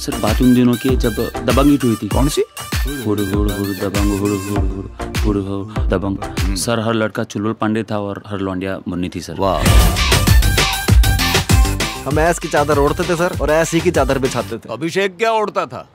Sir बात उन दिनों की जब दबंग हिट हुई थी। कौन सी? हुड़ हुड़ हुड़ दबंग हुड़ हुड़ हुड़ हुड़ हुड़ दबंग। हम्म। सर हर लड़का चुलबुल पांडे था और हर लौंडिया मुन्नी थी सर। वाह। हम ऐस की चादर ओढ़ते थे सर और ऐसी की चादर बिछाते थे। अभिषेक क्या ओढ़ता था?